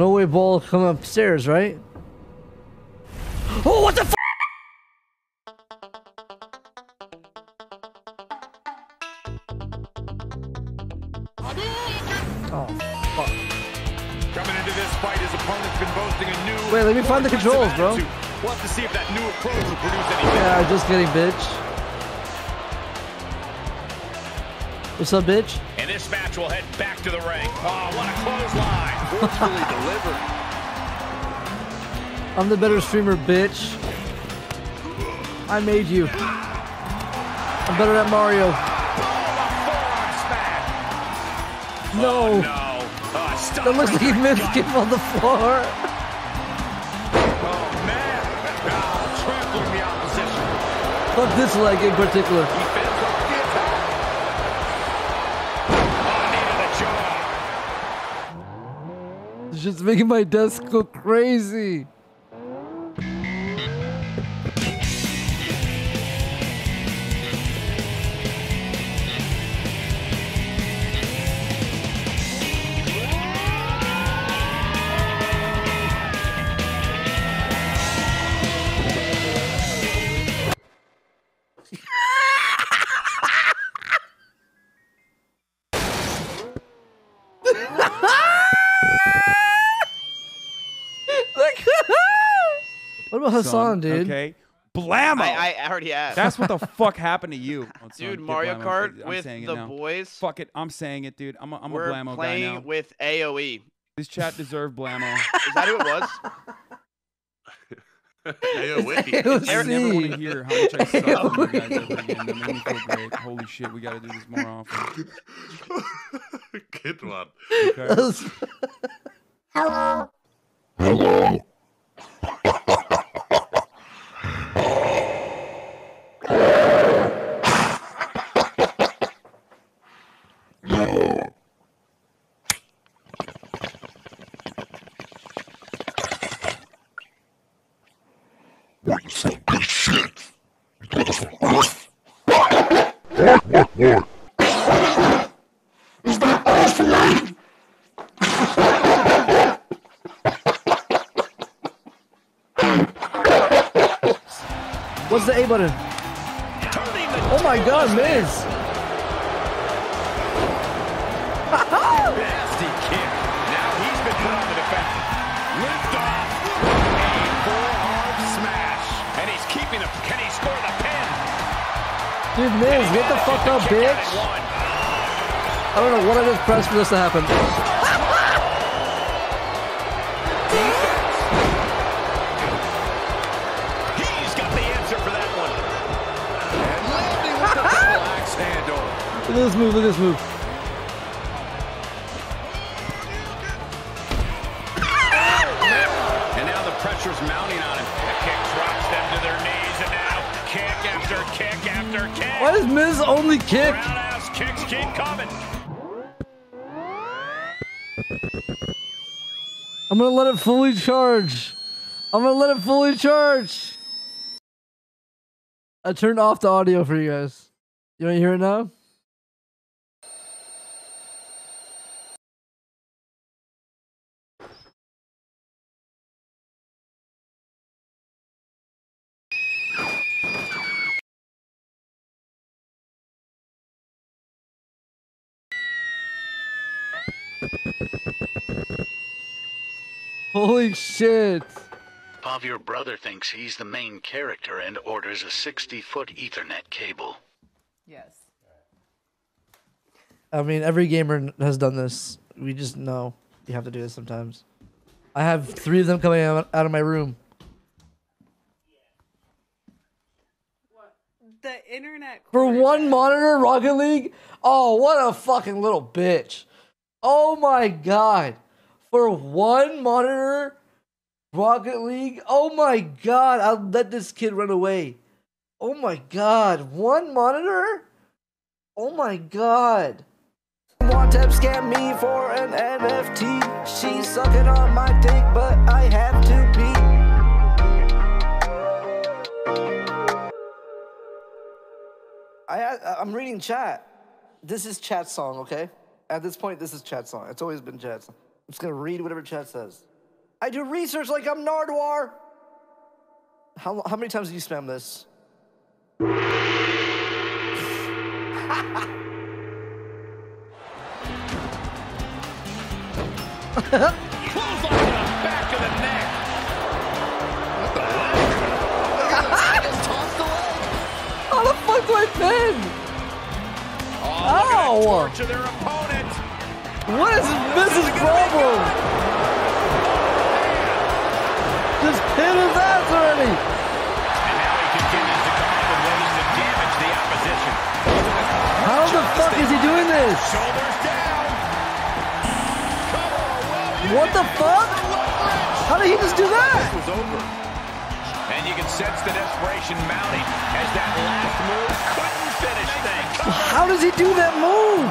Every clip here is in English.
No way ball come upstairs, right? Oh, what the f- Oh, fuck. Coming into this fight, his opponent's been boasting a new. Wait, let me find the controls, bro. attitude. We'll have to see if that new approach will produce anything. Yeah, just kidding, bitch. What's up, bitch? And this match will head back to the ring. Oh, what a clothesline. Forcefully delivered. I'm the better streamer, bitch. I made you. I'm better at Mario. Forearm smash. No. No. Uh, stop That looks like he missed him on the floor. Oh, man. Oh, trampling the opposition. Fuck this leg in particular. It's just making my desk go crazy. What Hassan, son, dude? Okay. Blammo. I, I already asked. That's what the fuck happened to you. Oh, son, Dude, Mario Blammo. Kart I'm with the now. boys. Fuck it. I'm saying it, dude. I'm a, I'm a We're Blammo guy playing now. with AOE. This chat deserved Blammo. Is that who it was? AOC. I never want to hear how much I suck from you guys ever again. That made me feel great. Holy shit, we got to do this more often. Good one. Okay. That was- What's the A button? Oh my god, Miz! Nasty kick. Now he's been put on the defense. Lift off. Dude, Miz, get the fuck up, bitch! I don't know what I just pressed for this to happen. He's got the answer for that one. And landing with the double axe handle. Look at this move, look at this move. And now the pressure's mounting on him. The kick drops them to their after kick after kick. Why does Miz only kick? Roundhouse kicks keep coming. I'm gonna let it fully charge. I'm gonna let it fully charge. I turned off the audio for you guys. You wanna hear it now? Holy shit. Bob, your brother thinks he's the main character and orders a 60 foot Ethernet cable. Yes. I mean, every gamer has done this. We just know you have to do this sometimes. I have three of them coming out, out of my room. The internet. For one monitor, Rocket League? Oh, what a fucking little bitch. Oh my god. For one monitor, Rocket League? Oh my god, I'll let this kid run away. Oh my god, one monitor? Oh my god. Want to scam me for an NFT. She's sucking on my dick, but I have to pee. I I'm reading chat. This is chat song, okay? At this point, this is chat song. It's always been chat song. I'm just gonna read whatever chat says. I do research like I'm Nardwuar. How, how many times did you spam this? Close on the back of the neck. How the fuck do I pin? Ow! Torture their opponent. What is Miz's Problem? Just pin his ass already. And now he continues to come up with ways to damage the opposition. How the fuck is he doing this? Shoulders down. What the fuck? How did he just do that? was over. And you can sense the desperation mounting as that last move couldn't finish things. How does he do that move?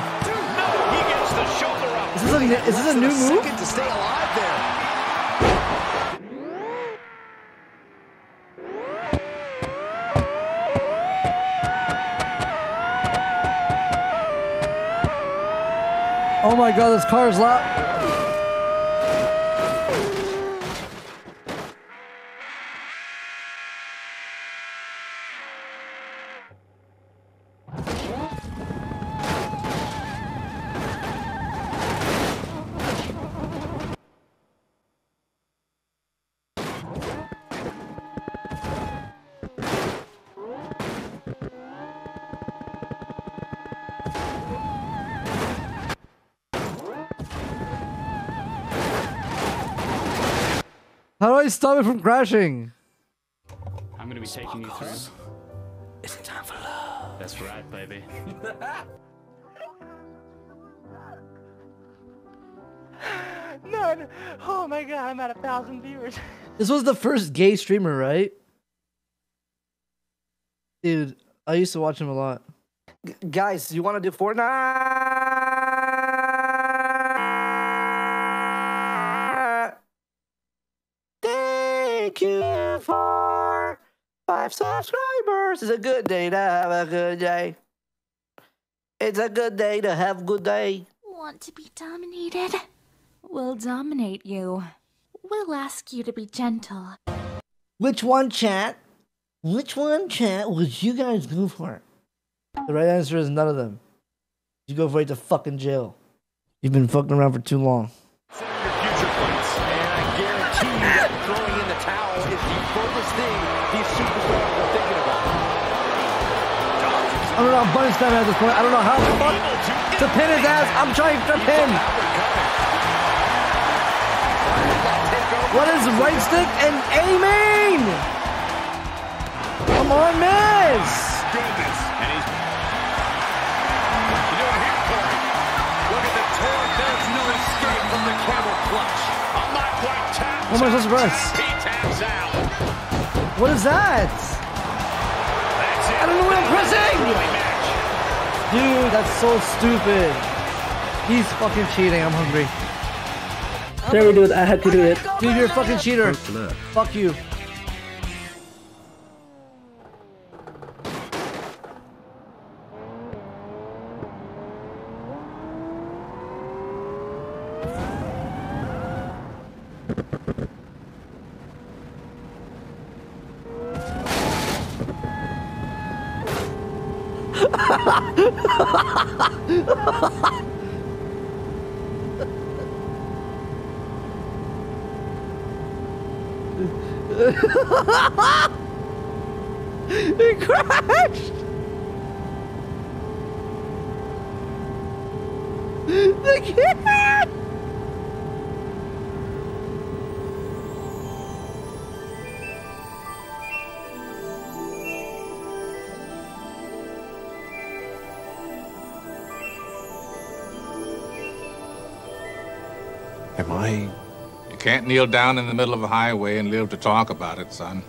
No, he gets the shoulder. Is this a, is this a new move? to stay alive there. Oh my god, this car is loud. How do I stop it from crashing? I'm gonna be taking you through. It's time for love. That's right, baby. None. Oh my god, I'm at a thousand viewers. This was the first gay streamer, right? Dude, I used to watch him a lot. G- guys, you want to do Fortnite? Thank you for five subscribers. It's a good day to have a good day. It's a good day to have a good day. Want to be dominated? We'll dominate you. We'll ask you to be gentle. Which one, chat? Which one, chat, would you guys go for? The right answer is none of them. You go right to fucking jail. You've been fucking around for too long. Your future fights. And I guarantee you that throwing in the towel is the furthest thing these superstars are thinking about. I don't know how bunny stab at this point. I don't know how the fuck to pin his ass. I'm trying to pin. What is right stick and aiming? Come on, Miz. Goodness. And he's. You doing here, Corey? Look at the torque. There's no escape from the camel clutch. I'm not quite tapped. How am I supposed to press? He out. What is that? That's it. I don't know what I'm pressing. Dude, that's so stupid. He's fucking cheating. I'm hungry. Sorry, dude, I had to do it. Dude, you're a fucking cheater. Fuck you. He crashed. The kid. Am I? You can't kneel down in the middle of a highway and live to talk about it, son.